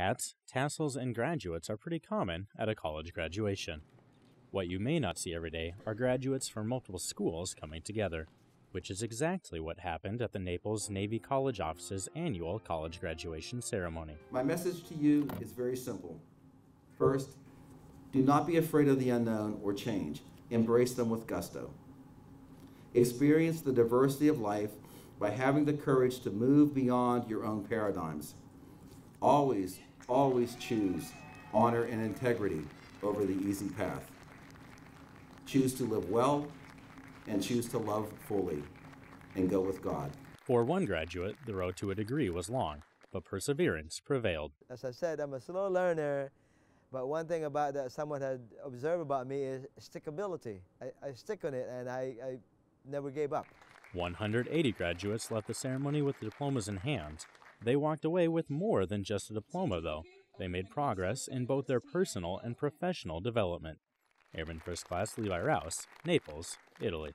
Hats, tassels, and graduates are pretty common at a college graduation. What you may not see every day are graduates from multiple schools coming together, which is exactly what happened at the Naples Navy College office's annual college graduation ceremony. My message to you is very simple. First, do not be afraid of the unknown or change. Embrace them with gusto. Experience the diversity of life by having the courage to move beyond your own paradigms. Always, always choose honor and integrity over the easy path. Choose to live well and choose to love fully and go with God. For one graduate, the road to a degree was long, but perseverance prevailed. As I said, I'm a slow learner, but one thing about that someone had observed about me is stickability. I, I stick on it and I, I never gave up. 180 graduates left the ceremony with diplomas in hand. They walked away with more than just a diploma, though. They made progress in both their personal and professional development. Airman First Class Levi Rouse, Naples, Italy.